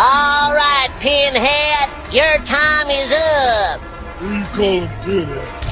All right, Pinhead, your time is up. Who you calling Pinhead?